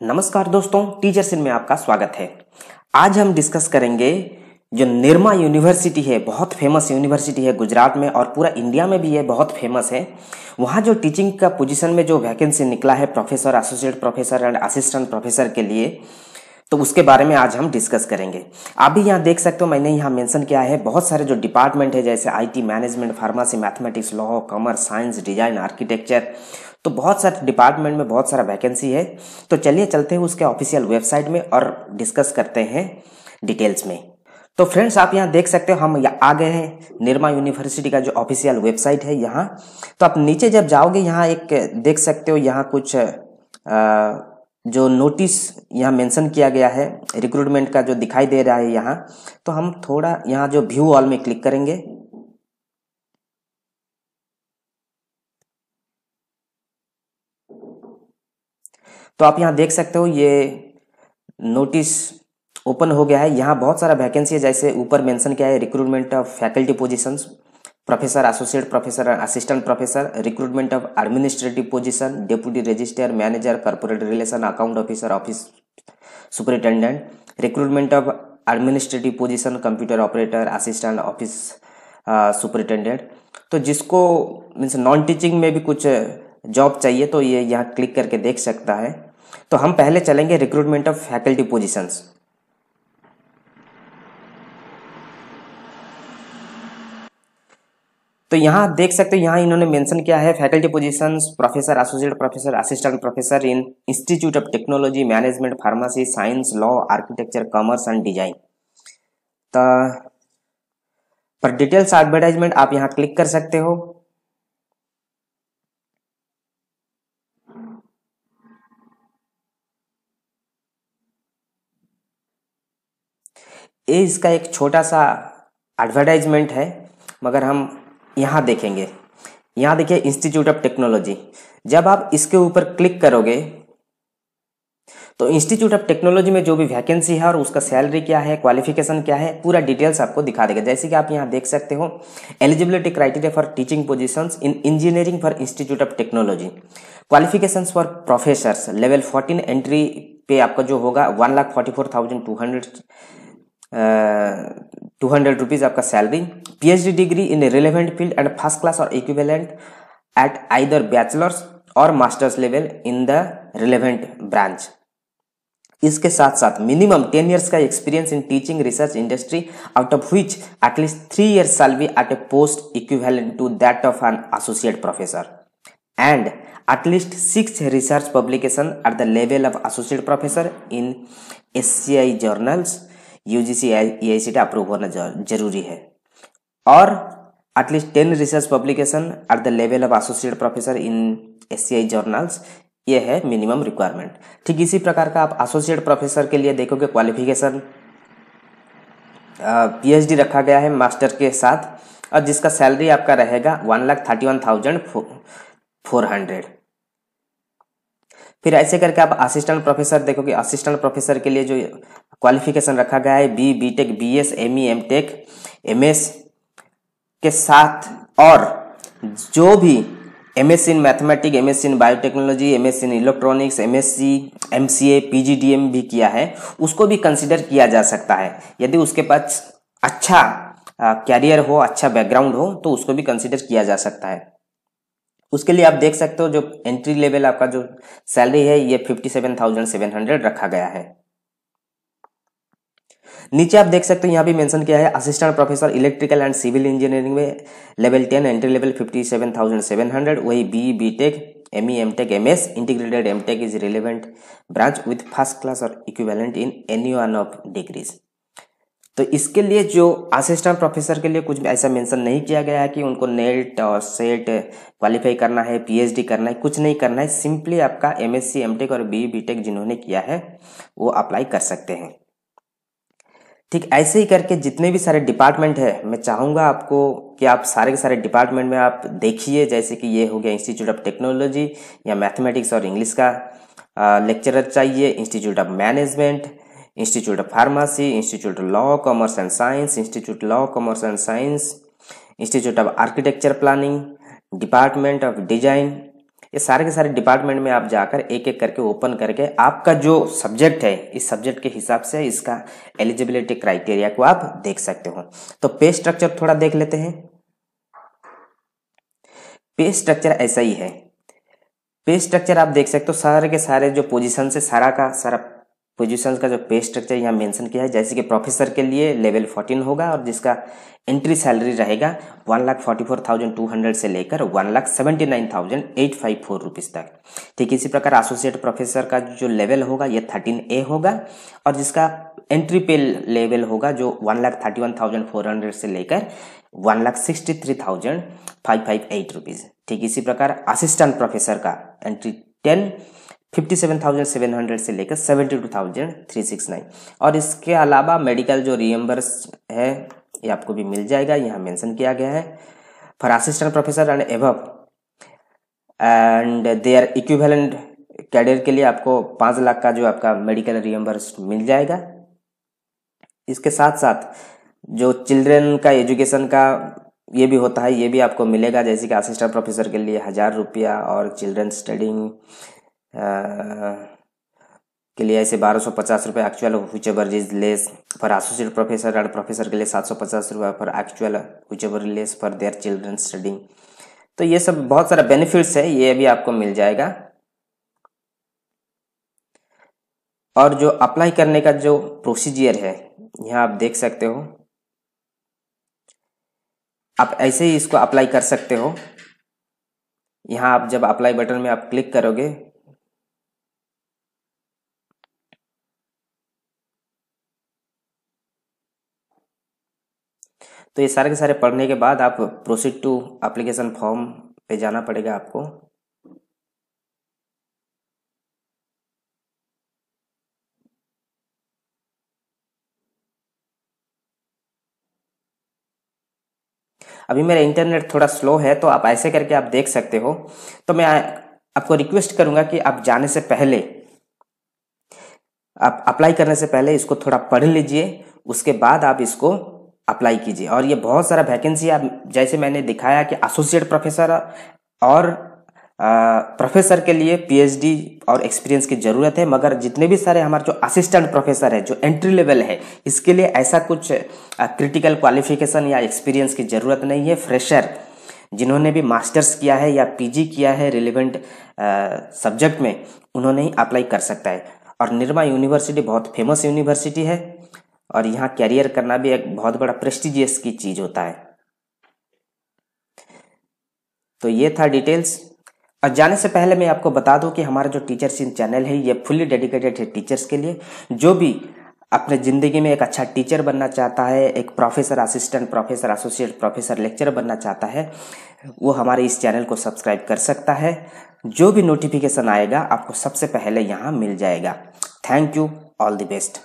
नमस्कार दोस्तों, टीचर सिन में आपका स्वागत है। आज हम डिस्कस करेंगे जो निर्मा यूनिवर्सिटी है, बहुत फ़ेमस यूनिवर्सिटी है गुजरात में और पूरा इंडिया में भी ये बहुत फ़ेमस है। वहाँ जो टीचिंग का पोजीशन में जो वैकेंसी निकला है professor associate professor and assistant professor के लिए तो उसके बारे में आज हम डिस्कस करेंगे। आप भी यहाँ देख सकते हो, मैंने यहाँ मेंशन किया है, बहुत सारे जो डिपार्टमेंट है, जैसे IT management pharmacy mathematics law commerce science design architecture तो बहुत सारे डिपार्टमेंट में बहुत सारा वैकेंसी है। तो चलिए चलते हैं उसके ऑफिशियल वेबसाइट में और डिस्कस करते हैं डिटेल्स में। तो फ्रेंड्स आप यहाँ देख सकते हो हम आ गए हैं निर्मा यूनिवर्सिटी का जो ऑफिशियल वेबसाइट है यहाँ। तो आप नीचे जब जाओगे यहाँ एक देख सकते हो यहाँ कुछ आ, जो नोटिस यहाँ मेंशन किया गया है रिक्रूटमेंट का जो दिखाई दे रहा है यहाँ। तो हम थोड़ा यहाँ जो व्यू ऑल में क्लिक करेंगे। तो आप यहाँ देख सकते हो, ये नोटिस ओपन हो गया है। यहाँ बहुत सारा वैकेंसी है, जैसे ऊपर मेंशन किया है recruitment of faculty positions professor associate professor assistant professor recruitment of administrative position deputy register manager corporate relation account officer office superintendent recruitment of administrative position computer operator assistant office superintendent तो जिसको means non teaching में भी कुछ job चाहिए तो ये यहाँ click करके देख सकता है। तो हम पहले चलेंगे रिक्रूटमेंट ऑफ़ फैकल्टी पोजीशंस तो यहाँ देख सकते हो, यहाँ इन्होंने मेंशन किया है faculty positions professor associate professor assistant professor in institute of technology management pharmacy science law architecture commerce and design तो पर डिटेल्स एडवर्टाइजमेंट आप यहाँ क्लिक कर सकते हो। ये इसका एक छोटा सा एडवर्टाइजमेंट है, मगर हम यहाँ देखेंगे। यहाँ देखिए इंस्टीट्यूट ऑफ़ टेक्नोलॉजी जब आप इसके ऊपर क्लिक करोगे तो इंस्टीट्यूट ऑफ़ टेक्नोलॉजी में जो भी वैकेंसी है और उसका सैलरी क्या है क्वालिफिकेशन क्या है, पूरा डिटेल्स आपको दिखा देगा। जैसे कि आप यहाँ देख सकते हो eligibility criteria for teaching positions in engineering for institute of technology qualification for professors level fourteen entry pay आपका जो होगा one lakh forty four thousand two hundred two hundred rupees आपका salary PhD degree in relevant field and first class और equivalent at either bachelors और masters level in the relevant branch इसके साथ साथ minimum ten years का experience in teaching research industry out of which at least three years साल be at a post equivalent to that of an associate professor and at least six research publication at the level of associate professor in S C I journals E I C approve होना ज़रूरी है। और at least ten research publication at the level of associate professor in S C I journals ये है minimum requirement ठीक इसी प्रकार का आप एसोसिएट प्रोफेसर के लिए देखोगे क्वालिफिकेशन पीएचडी रखा गया है मास्टर के साथ, और जिसका सैलरी आपका रहेगा one lakh thirty one thousand four hundred फिर ऐसे करके आप असिस्टेंट प्रोफेसर देखोगे असिस्टेंट प्रोफेसर के लिए जो क्वालिफिकेशन रखा गया है B B tech B S M E M tech M S के साथ और जो भी M S in mathematic M S in biotechnology M S in electronics M S C M C A P G D M भी किया है, उसको भी कंसिडर किया जा सकता है। यदि उसके पास अच्छा कैरियर हो अच्छा बैकग्राउंड हो तो उसको भी कंसिडर किया जा सकता है। उसके लिए आप देख सकते हो जो एंट्री लेवल आपका जो सैलरी है, ये fifty seven thousand seven hundred रखा गया है। नीचे आप देख सकते हो, यहाँ भी मेंशन किया है assistant professor electrical and civil engineering में level ten entry level fifty seven thousand seven hundred वही B B tech M E M tech M S integrated M tech is relevant branch with first class और equivalent in any one of degrees तो इसके लिए जो assistant professor के लिए कुछ ऐसा मेंशन नहीं किया गया है कि उनको नेट और सेट क्वालिफाई करना है पीएचडी करना है, कुछ नहीं करना है। सिंपली आपका एमएससी एमटेक और बी बीटेक जिन्होंने किया है, वो अप्लाई कर सकते हैं। ठीक, ऐसे ही करके जितने भी सारे डिपार्टमेंट है, मैं चाहूँगा आपको कि आप सारे के सारे डिपार्टमेंट में आप देखिए, जैसे कि ये हो गया इंस्टीट्यूट ऑफ़ टेक्नोलॉजी या मैथमेटिक्स और इंग्लिश का लेक्चरर चाहिए institute of management institute of pharmacy institute law commerce and science institute law commerce and science institute of architecture planning department of design ये सारे के सारे डिपार्टमेंट में आप जाकर एक एक करके ओपन करके आपका जो सब्जेक्ट है, इस सब्जेक्ट के हिसाब से इसका एलिजिबिलिटी क्राइटेरिया को आप देख सकते हो। तो पे स्ट्रक्चर थोड़ा देख लेते हैं। पे स्ट्रक्चर ऐसा ही है। पे स्ट्रक्चर आप देख सकते हो, सारे के सारे जो पोजीशन से सारा का, सारा पोजीशन का जो पे स्ट्रक्चर यहाँ मेंशन किया है, जैसे कि प्रोफेसर के लिए लेवल 14 होगा और जिसका एंट्री सैलरी रहेगा one lakh forty four thousand two hundred से लेकर one lakh seventy nine thousand eight five four rupees तक। ठीक, इसी प्रकार एसोसिएट प्रोफेसर का जो लेवल होगा, ये थर्टीन ए होगा और जिसका एंट्री पे लेवल होगा जो one lakh thirty one thousand four hundred से लेकर one lakh sixty three thousand five five eight rupees ठीक, इसी प्रकार असिस्टेंट प्रोफेसर का entry ten fifty seven thousand seven hundred से लेकर seventy two thousand three six nine और इसके अलावा मेडिकल जो रियम्बर्स है, ये आपको भी मिल जाएगा। यहाँ मेंशन किया गया है। For assistant professor and above and their equivalent career के लिए आपको पाँच लाख का जो आपका मेडिकल रियम्बर्स मिल जाएगा। इसके साथ साथ जो चिल्ड्रेन का एजुकेशन का ये भी होता है, ये भी आपको मिलेगा। जैसे कि असिस्टेंट प्रोफेसर के लिए हज़ार रुपया और चिल्ड्रन स्टडिंग के लिए ऐसे बारह सौ पचास रुपये actual ever is less for associate professor and professor के लिए सात सौ पचास रुपये for actual ever less for their children studying तो ये सब बहुत सारा बेनिफिट्स है, ये भी आपको मिल जाएगा। और जो अप्लाई करने का जो प्रोसीजियर है, यहाँ आप देख सकते हो। आप ऐसे ही इसको अप्लाई कर सकते हो। यहाँ आप जब अप्लाई बटन में आप क्लिक करोगे तो ये सारे के सारे पढ़ने के बाद आप प्रोसीड टू एप्लीकेशन फॉर्म पे जाना पड़ेगा आपको। अभी मेरा इंटरनेट थोड़ा स्लो है तो आप ऐसे करके आप देख सकते हो। तो मैं आपको रिक्वेस्ट करूँगा कि आप जाने से पहले, आप अप्लाई करने से पहले इसको थोड़ा पढ़ लीजिए, उसके बाद आप इसको अप्लाई कीजिए। और ये बहुत सारा वैकेंसी आप जैसे मैंने दिखाया कि एसोसिएट प्रोफेसर और प्रोफेसर के लिए पीएचडी और एक्सपीरियंस की ज़रूरत है। मगर जितने भी सारे हमारे जो असिस्टेंट प्रोफेसर है, जो एंट्री लेवल है, इसके लिए ऐसा कुछ क्रिटिकल क्वालिफिकेशन या एक्सपीरियंस की ज़रूरत नहीं है। फ्रेशर जिन्होंने भी मास्टर्स किया है या पीजी किया है रिलेवेंट सब्जेक्ट में, उन्होंने ही अप्लाई कर सकता है। और निर्मा यूनिवर्सिटी बहुत फ़ेमस यूनिवर्सिटी है। और यहाँ कैरियर करना भी एक बहुत बड़ा प्रेस्टिजियस की चीज़ होता है। तो ये था डिटेल्स और जाने से पहले मैं आपको बता दूँ कि हमारा जो टीचर्स इन चैनल है, ये फुल्ली डेडिकेटेड है टीचर्स के लिए। जो भी अपने ज़िंदगी में एक अच्छा टीचर बनना चाहता है, एक professor assistant professor associate professor lecture बनना चाहता है, वो हमारे इस चैनल को सब्सक्राइब कर सकता है। जो भी नोटिफिकेशन आएगा, आपको सबसे पहले यहाँ मिल जाएगा। Thank you all the best